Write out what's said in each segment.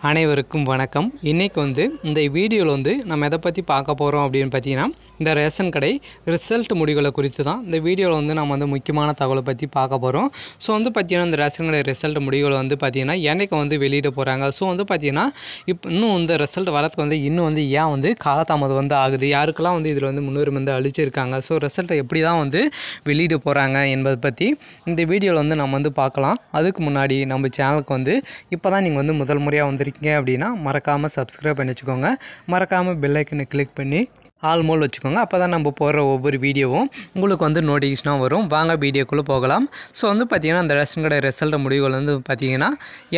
அனைவருக்கும் வணக்கம். இன்றைக்கி வந்து இந்த வீடியோவில் வந்து நம்ம எதை பற்றி பார்க்க போகிறோம் அப்படின்னு பார்த்தீங்கன்னா இந்த ரேஷன் கடை ரிசல்ட் முடிவுகளை குறித்து தான். இந்த வீடியோவில் வந்து நம்ம வந்து முக்கியமான தகவலை பற்றி பார்க்க போகிறோம் ஸோ வந்து பார்த்தீங்கன்னா இந்த ரேஷன் கடை ரிசல்ட் முடிவுகளை வந்து பார்த்தீங்கன்னா என்னைக்கு வந்து வெளியிட போகிறாங்க ஸோ வந்து பார்த்தீங்கன்னா இப்போ இன்னும் இந்த ரிசல்ட் வரதுக்கு வந்து இன்னும் வந்து ஏன் வந்து காலதாமதம் வந்து ஆகுது? யாருக்கெல்லாம் வந்து இதில் வந்து முன்னுரிமை வந்து அழிச்சிருக்காங்க ஸோ ரிசல்ட்டை எப்படி தான் வந்து வெளியிட போகிறாங்க என்பதை பற்றி இந்த வீடியோவில் வந்து நம்ம வந்து பார்க்கலாம். அதுக்கு முன்னாடி நம்ம சேனலுக்கு வந்து இப்போ தான் நீங்கள் வந்து முதல் முறையாக வந்திருக்கீங்க அப்படின்னா மறக்காமல் சப்ஸ்கிரைப் பண்ணி வச்சுக்கோங்க. மறக்காமல் பெல்லைக்கனை கிளிக் பண்ணி ஆல் மோல் வச்சுக்கோங்க. அப்போ தான் நம்ம போடுற ஒவ்வொரு வீடியோவும் உங்களுக்கு வந்து நோட்டிஃபிகேஷனாக வரும். வாங்க வீடியோக்குள்ளே போகலாம். ஸோ வந்து பார்த்திங்கன்னா அந்த ரேஷன் கடை ரிசல்ட் முடிவுகள் வந்து பார்த்திங்கன்னா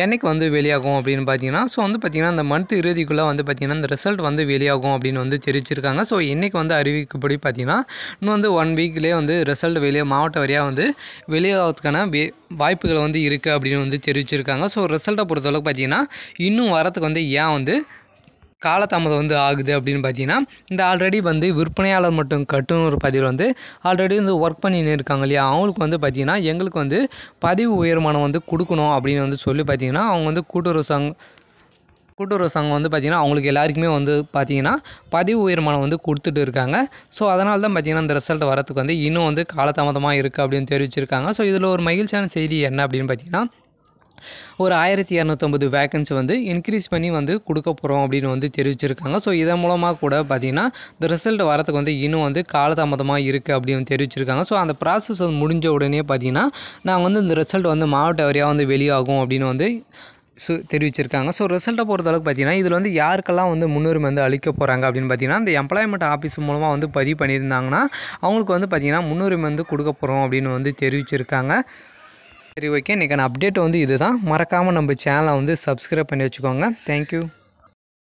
என்னைக்கு வந்து வெளியாகும் அப்படின்னு பார்த்தீங்கன்னா ஸோ வந்து பார்த்திங்கன்னா அந்த மந்த் இறுதிக்குள்ளே வந்து பார்த்திங்கன்னா இந்த ரிசல்ட் வந்து வெளியாகும் அப்படின்னு வந்து தெரிவிச்சிருக்காங்க. ஸோ இன்றைக்கி வந்து அறிவிக்கப்படி பார்த்திங்கன்னா இன்னும் வந்து ஒன் வீக்லேயே வந்து ரிசல்ட் வெளியே மாவட்ட வரியாக வந்து வெளியாகிறதுக்கான வே வாய்ப்புகள் வந்து இருக்குது அப்படின்னு வந்து தெரிவிச்சிருக்காங்க. ஸோ ரிசல்ட்டை பொறுத்தளவுக்கு பார்த்திங்கன்னா இன்னும் வரத்துக்கு வந்து ஏன் வந்து காலதாமதம் வந்து ஆகுது அப்படின்னு பார்த்தீங்கன்னா இந்த ஆல்ரெடி வந்து விற்பனையாளர் மட்டும் கட்டும் ஒரு பதிவில் வந்து ஆல்ரெடி வந்து ஒர்க் பண்ணின்னு இருக்காங்க இல்லையா? அவங்களுக்கு வந்து பார்த்திங்கன்னா எங்களுக்கு வந்து பதிவு உயர்மானம் வந்து கொடுக்கணும் அப்படின்னு வந்து சொல்லி பார்த்தீங்கன்னா அவங்க வந்து கூட்டுறவு சங் கூட்டுறவு சங்கம் வந்து பார்த்திங்கன்னா அவங்களுக்கு எல்லாருக்குமே வந்து பார்த்திங்கன்னா பதிவு உயர்மானம் வந்து கொடுத்துட்டு இருக்காங்க. ஸோ அதனால தான் பார்த்திங்கன்னா இந்த ரிசல்ட் வரத்துக்கு வந்து இன்னும் வந்து காலதாமதமாக இருக்குது அப்படின்னு தெரிவிச்சிருக்காங்க. ஸோ இதில் ஒரு மகிழ்ச்சியான செய்தி என்ன அப்படின்னு பார்த்தீங்கன்னா ஒரு ஆயிரத்தி இரநூத்தம்பது வேக்கன்சி வந்து இன்க்ரீஸ் பண்ணி வந்து கொடுக்க போகிறோம் அப்படின்னு வந்து தெரிவிச்சிருக்காங்க. ஸோ இதன் மூலமாக கூட பார்த்திங்கன்னா இந்த ரிசல்ட் வரத்துக்கு வந்து இன்னும் வந்து காலதாமதமாக இருக்குது அப்படின்னு தெரிவிச்சிருக்காங்க. ஸோ அந்த ப்ராசஸ் வந்து முடிஞ்ச உடனே பார்த்திங்கன்னா நாங்கள் வந்து இந்த ரிசல்ட் வந்து மாவட்ட வரியாக வந்து வெளியாகும் அப்படின்னு வந்து சு தெரிவிச்சிருக்காங்க. ஸோ ரிசல்ட்டை பொறுத்தளவுக்கு பார்த்தீங்கன்னா இதில் வந்து யாருக்கெல்லாம் வந்து முன்னுரிமை வந்து அளிக்க போகிறாங்க அப்படின்னு பார்த்தீங்கன்னா இந்த எம்ப்ளாய்மெண்ட் ஆஃபீஸ் மூலமாக வந்து பதிவு பண்ணியிருந்தாங்கன்னா அவங்களுக்கு வந்து பார்த்திங்கன்னா முன்னுரிமை வந்து கொடுக்க போகிறோம் அப்படின்னு வந்து தெரிவிச்சிருக்காங்க. சரி ஓகே இன்றைக்கான அப்டேட் வந்து இதுதான். மறக்காமல் நம்ம சேனலை வந்து சப்ஸ்கிரைப் பண்ணி வச்சுக்கோங்க. தேங்க்யூ